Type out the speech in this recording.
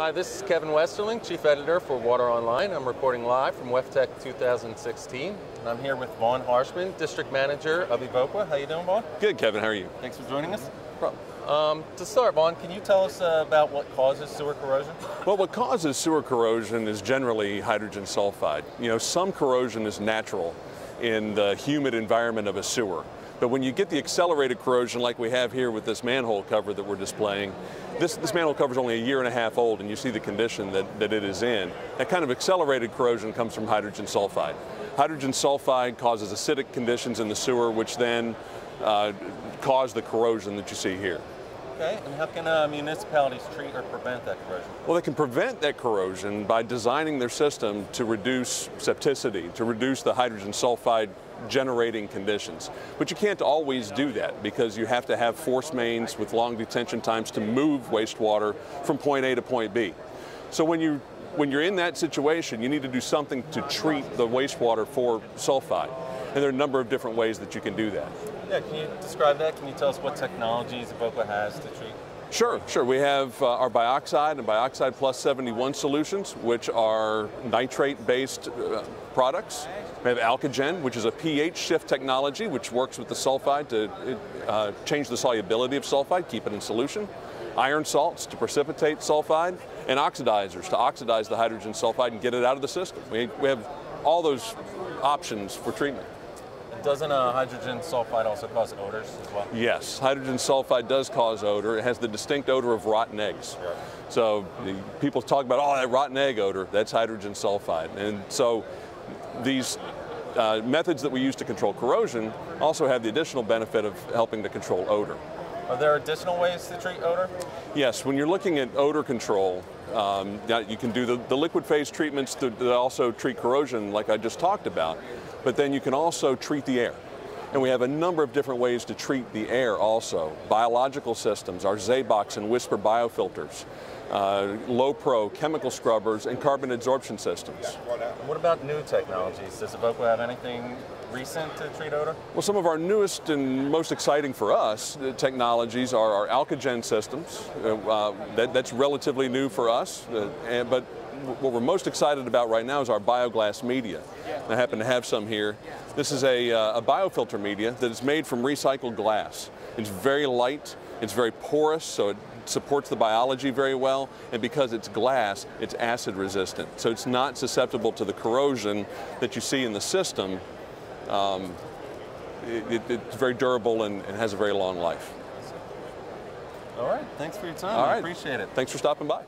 Hi, this is Kevin Westerling, Chief Editor for Water Online. I'm reporting live from WEFTEC 2016. And I'm here with Vaughan Harshman, District Manager of Evoqua. How you doing, Vaughan? Good, Kevin. How are you? Thanks for joining us. Um, to start, Vaughan, can you tell us uh, about what causes sewer corrosion? Well, what causes sewer corrosion is generally hydrogen sulfide. You know, some corrosion is natural in the humid environment of a sewer. But when you get the accelerated corrosion like we have here with this manhole cover that we're displaying, this, this manhole cover is only a year and a half old and you see the condition that, that it is in. That kind of accelerated corrosion comes from hydrogen sulfide. Hydrogen sulfide causes acidic conditions in the sewer which then uh, cause the corrosion that you see here. Okay, and how can uh, municipalities treat or prevent that corrosion? Well, they can prevent that corrosion by designing their system to reduce septicity, to reduce the hydrogen sulfide generating conditions. But you can't always do that because you have to have force mains with long detention times to move wastewater from point A to point B. So when you when you're in that situation, you need to do something to treat the wastewater for sulfide. And there are a number of different ways that you can do that. Yeah, can you describe that? Can you tell us what technologies Evoqua has to treat? Sure, sure. We have uh, our Bioxide and Bioxide Plus 71 solutions, which are nitrate-based uh, products. We have Alkagen, which is a pH shift technology, which works with the sulfide to uh, change the solubility of sulfide, keep it in solution. Iron salts to precipitate sulfide, and oxidizers to oxidize the hydrogen sulfide and get it out of the system. We, we have all those options for treatment. Doesn't uh, hydrogen sulfide also cause odors as well? Yes, hydrogen sulfide does cause odor. It has the distinct odor of rotten eggs. So people talk about, oh, that rotten egg odor, that's hydrogen sulfide. And so these uh, methods that we use to control corrosion also have the additional benefit of helping to control odor. Are there additional ways to treat odor? Yes, when you're looking at odor control, um, you can do the, the liquid phase treatments that also treat corrosion like I just talked about but then you can also treat the air. And we have a number of different ways to treat the air also. Biological systems, our Zabocs and Whisper biofilters, uh, low pro chemical scrubbers, and carbon adsorption systems. What about new technologies? Does Evoqua have anything recent to treat odor? Well, some of our newest and most exciting for us uh, technologies are our Alkagen systems. Uh, uh, that, that's relatively new for us, uh, and, but what we're most excited about right now is our Bioglas media. I happen to have some here. This is a, uh, a biofilter media that is made from recycled glass. It's very light, it's very porous, so it supports the biology very well, and because it's glass, it's acid resistant. So it's not susceptible to the corrosion that you see in the system. Um, it, it, it's very durable and, and, has a very long life. All right, thanks for your time. All right. I appreciate it. Thanks for stopping by.